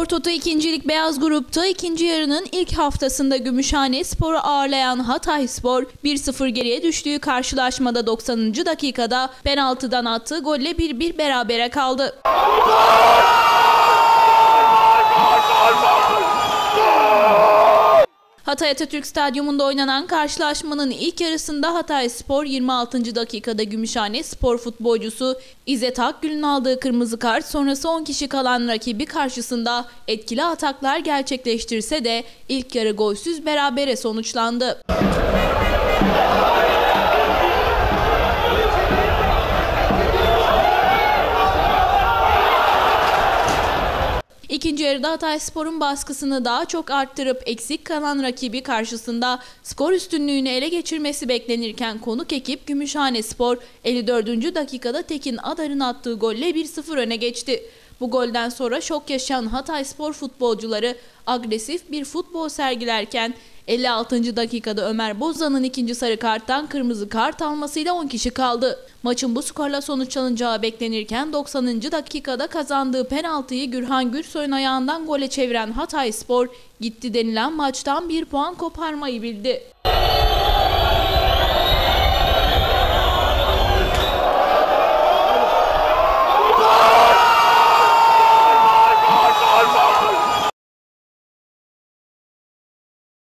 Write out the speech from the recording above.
Spor Toto ikincilik beyaz grupta ikinci yarının ilk haftasında Gümüşhane Spor'u ağırlayan Hatay Spor 1-0 geriye düştüğü karşılaşmada 90. dakikada penaltıdan attığı golle 1-1 berabere kaldı. Hatay Atatürk Stadyumunda oynanan karşılaşmanın ilk yarısında Hatay Spor 26. dakikada Gümüşhane spor futbolcusu İzzet Akgül'ün aldığı kırmızı kart sonrası 10 kişi kalan rakibi karşısında etkili ataklar gerçekleştirse de ilk yarı golsüz berabere sonuçlandı. İkinci yarıda Hatayspor'un baskısını daha çok arttırıp eksik kalan rakibi karşısında skor üstünlüğünü ele geçirmesi beklenirken konuk ekip Gümüşhane Spor 54. dakikada Tekin Adar'ın attığı golle 1-0 öne geçti. Bu golden sonra şok yaşayan Hatay Spor futbolcuları agresif bir futbol sergilerken 56. dakikada Ömer Bozan'ın ikinci sarı karttan kırmızı kart almasıyla 10 kişi kaldı. Maçın bu skorla sonuçlanacağı beklenirken 90. dakikada kazandığı penaltıyı Gürhan Gürsoy'un ayağından gole çeviren Hatay Spor gitti denilen maçtan bir puan koparmayı bildi.